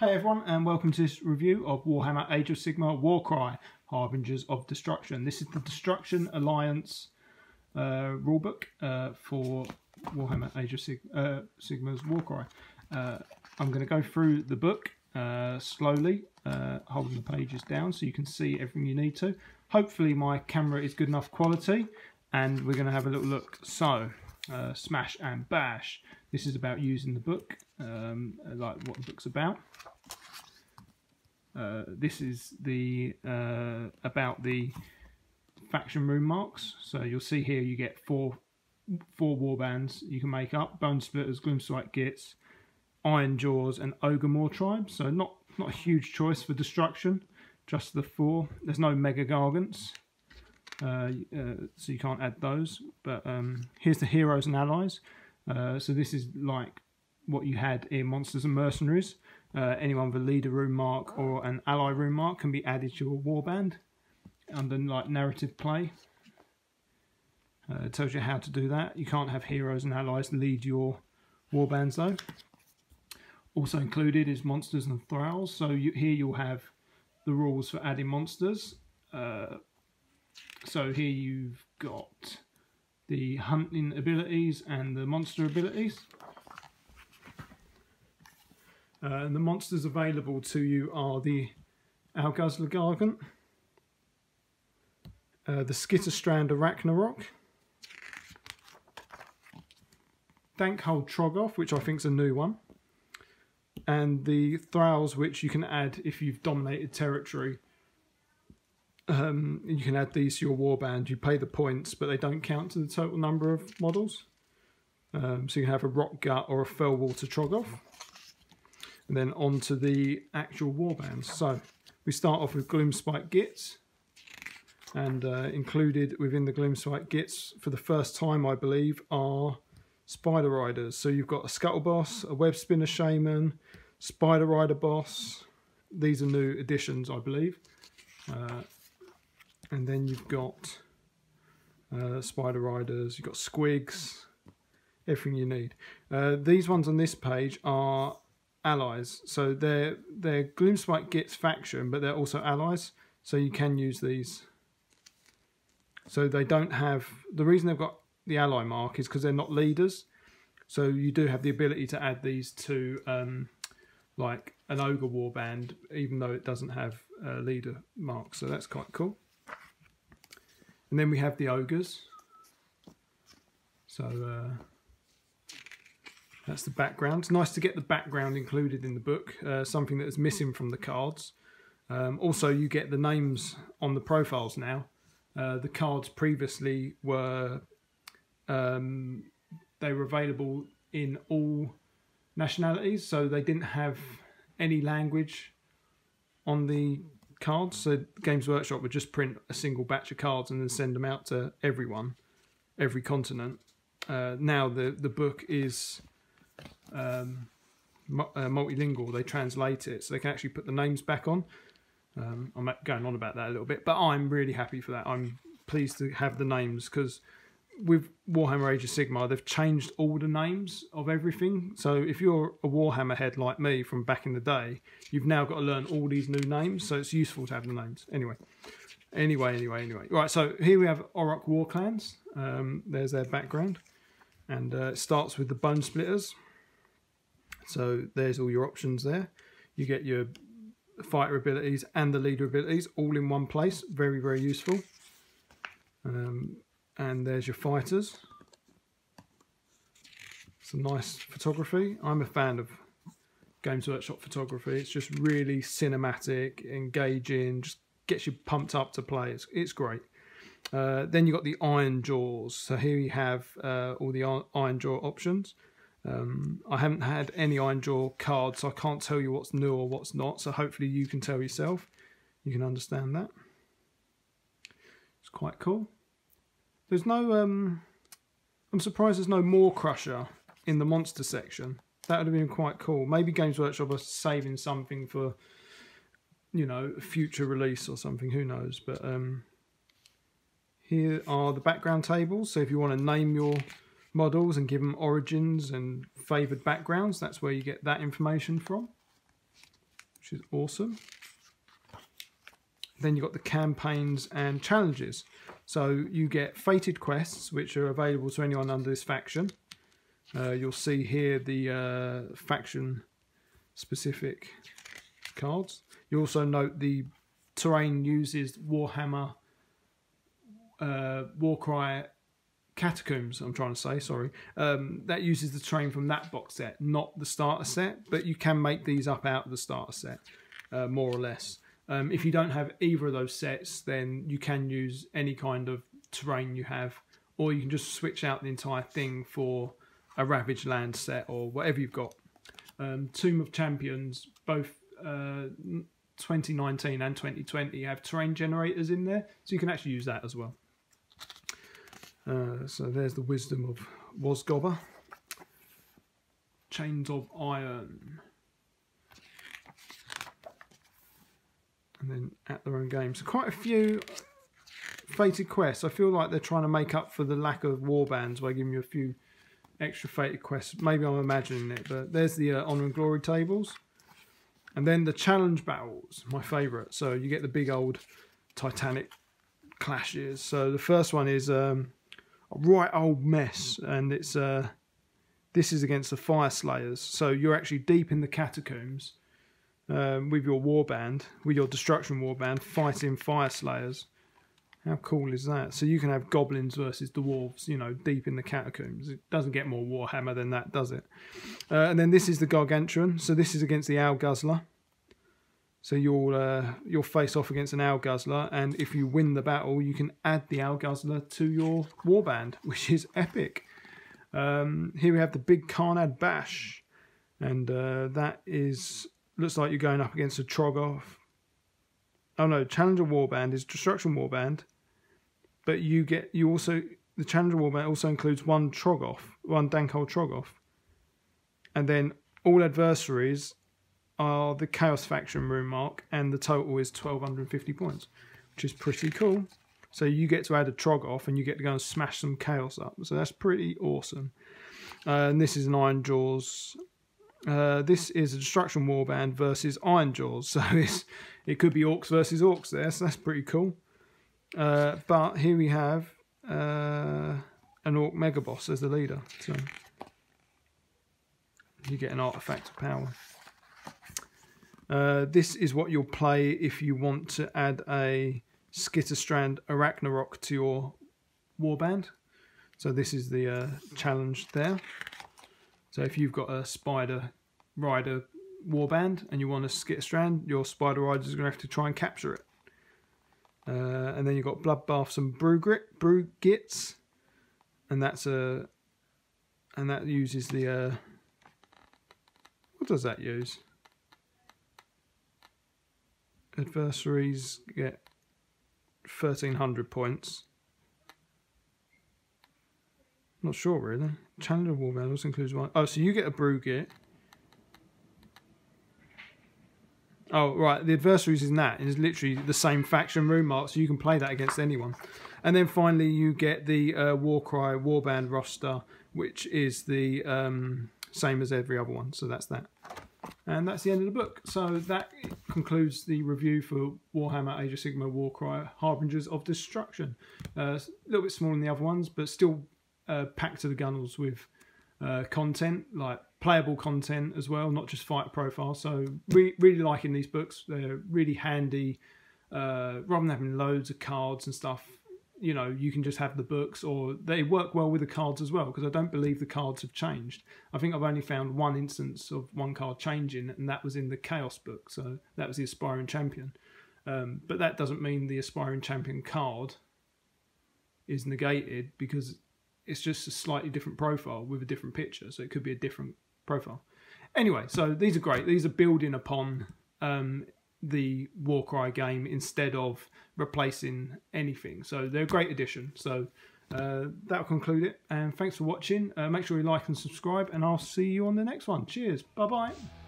Hey everyone and welcome to this review of Warhammer Age of Sigmar Warcry Harbingers of Destruction. This is the Destruction Alliance uh, rulebook uh, for Warhammer Age of Sig uh, Sigmar's Warcry. Uh, I'm going to go through the book uh, slowly, uh, holding the pages down so you can see everything you need to. Hopefully my camera is good enough quality and we're going to have a little look. So, Smash and Bash. This is about using the book, um, like what the book's about. Uh, this is the uh, about the faction rune marks. So you'll see here you get four four warbands you can make up: Bone Splitters, Gloomspite Gits, Iron Jaws, and Ogre Mawtribe. So not not a huge choice for destruction. Just the four. There's no Mega Gargants. Uh, uh, so you can't add those. But um, here's the heroes and allies. Uh, so this is like what you had in Monsters and Mercenaries. Uh, anyone with a leader rune mark or an ally rune mark can be added to a warband under like narrative play. Uh, it tells you how to do that. You can't have heroes and allies lead your warbands though. Also included is monsters and thralls. So you, here you'll have the rules for adding monsters. Uh, so here you've got the hunting abilities and the monster abilities. Uh, and the monsters available to you are the Aleguzzler Gargant, uh, the Skitterstrand Arachnarok, Dankhold Troggoth, which I think is a new one, and the Thralls, which you can add if you've dominated territory. Um, you can add these to your warband. You pay the points, but they don't count to the total number of models. Um, so you can have a rock gut or a Fellwater Troggoth. and then on to the actual warbands. So we start off with Gloomspite Gits. and uh, included within the Gloomspite Gits, for the first time, I believe, are Spider Riders. So you've got a Scuttle Boss, a Web Spinner Shaman, Spider Rider Boss. These are new additions, I believe. Uh, and then you've got uh, Spider Riders, you've got Squigs, everything you need. Uh, these ones on this page are allies. So they're they're Gloomspite Gitz faction, but they're also allies. So you can use these. So they don't have the reason they've got the ally mark is because they're not leaders. So you do have the ability to add these to um, like an ogre warband, even though it doesn't have a leader mark. So that's quite cool. And then we have the ogres. So uh, that's the background. It's nice to get the background included in the book, uh, something that is missing from the cards. Um, also, you get the names on the profiles now. Uh, the cards previously were um, they were available in all nationalities, so they didn't have any language on the cards. So Games Workshop would just print a single batch of cards and then send them out to everyone, every continent. Uh, now the the book is um, uh, multilingual, they translate it so they can actually put the names back on. Um, I'm going on about that a little bit, but I'm really happy for that. I'm pleased to have the names because with Warhammer Age of Sigmar, they've changed all the names of everything. So if you're a Warhammer head like me from back in the day, you've now got to learn all these new names. So it's useful to have the names. Anyway, anyway, anyway, anyway. Right, so here we have Orruk War Clans. Um, there's their background. And uh, it starts with the Bone Splitters. So there's all your options there. You get your fighter abilities and the leader abilities all in one place. Very, very useful. Um, and there's your fighters. Some nice photography. I'm a fan of Games Workshop photography. It's just really cinematic, engaging, just gets you pumped up to play. It's, it's great. Uh, then you've got the Iron Jaws. So here you have uh, all the Iron Jaw options. Um, I haven't had any Iron Jaw cards, so I can't tell you what's new or what's not. So hopefully you can tell yourself. You can understand that. It's quite cool. There's no. Um, I'm surprised there's no Maw-Krusha in the monster section. That would have been quite cool. Maybe Games Workshop are saving something for, you know, future release or something. Who knows? But um, here are the background tables. So if you want to name your models and give them origins and favoured backgrounds. That's where you get that information from. which is awesome. Then you've got the campaigns and challenges. So you get fated quests, which are available to anyone under this faction. Uh, you'll see here the uh, faction specific cards. You also note the terrain uses Warhammer uh, Warcry Catacombs, I'm trying to say, sorry. Um, that uses the terrain from that box set, not the starter set, but you can make these up out of the starter set, uh, more or less. Um, if you don't have either of those sets, then you can use any kind of terrain you have, or you can just switch out the entire thing for a Ravaged Land set or whatever you've got. Um, Tome of Champions, both uh, 2019 and 2020 have terrain generators in there, so you can actually use that as well. Uh, so there's the wisdom of Wazgobber. Chains of Iron. And then at their own games. So quite a few fated quests. I feel like they're trying to make up for the lack of warbands by giving you a few extra fated quests. Maybe I'm imagining it, but there's the uh, Honour and Glory tables. And then the challenge battles, my favourite. So you get the big old Titanic clashes. So the first one is um, a right old mess, and it's uh, this is against the Fire Slayers. So you're actually deep in the catacombs um, with your warband, with your destruction warband, fighting Fire Slayers. How cool is that? So you can have goblins versus dwarves, you know, deep in the catacombs. It doesn't get more Warhammer than that, does it? Uh, and then this is the Gargantuan. So this is against the Aleguzzler. So you'll uh, you'll face off against an Aleguzzler, and if you win the battle, you can add the Aleguzzler to your warband, which is epic. Um, here we have the Big Kharnad Bash, and uh, that is looks like you're going up against a Troggoth. Oh no, Challenger Warband is Destruction Warband, but you get you also the Challenger Warband also includes one Troggoth, one Dankhold Troggoth, and then all adversaries are the Chaos faction rune mark, and the total is 1250 points, which is pretty cool. So you get to add a Troggoth and you get to go and smash some Chaos up. So that's pretty awesome. Uh, and this is an Ironjawz. Uh, this is a Destruction Warband versus Iron Jaws, So it could be Orcs versus Orcs there, so that's pretty cool. Uh, but here we have uh, an Orc Mega Boss as the leader. So you get an artifact of power. Uh, this is what you'll play if you want to add a Skitterstrand Arachnarok to your warband. So this is the uh, challenge there. So if you've got a Spider Rider warband and you want to get a Skitterstrand, your Spider Rider is going to have to try and capture it. Uh, and then you've got Bloodbaths and Brugrit, Brugits, and that's a, and that uses the, uh, what does that use? adversaries get 1300 points. Not sure really. Challenger War Medals includes one. Oh, so you get a Brugit. Oh, right. The adversaries in that is literally the same faction rune mark, so you can play that against anyone. And then finally, you get the uh, Warcry Warband roster, which is the um, same as every other one. So that's that. And that's the end of the book. So that concludes the review for Warhammer Age of Sigmar Warcry Harbingers of Destruction. Uh, a little bit smaller than the other ones, but still uh, packed to the gunnels with uh, content, like playable content as well, not just fight profile. So re really liking these books. They're really handy. Uh, rather than having loads of cards and stuff, you know you can just have the books or they work well with the cards as well because I don't believe the cards have changed. I think I've only found one instance of one card changing and that was in the Chaos book. So that was the Aspiring Champion. Um, but that doesn't mean the Aspiring Champion card is negated because it's just a slightly different profile with a different picture. So it could be a different profile. Anyway, so these are great. These are building upon um, the Warcry game instead of replacing anything. So they're a great addition. So uh, that'll conclude it. And thanks for watching. Uh, make sure you like and subscribe, and I'll see you on the next one. Cheers. Bye bye.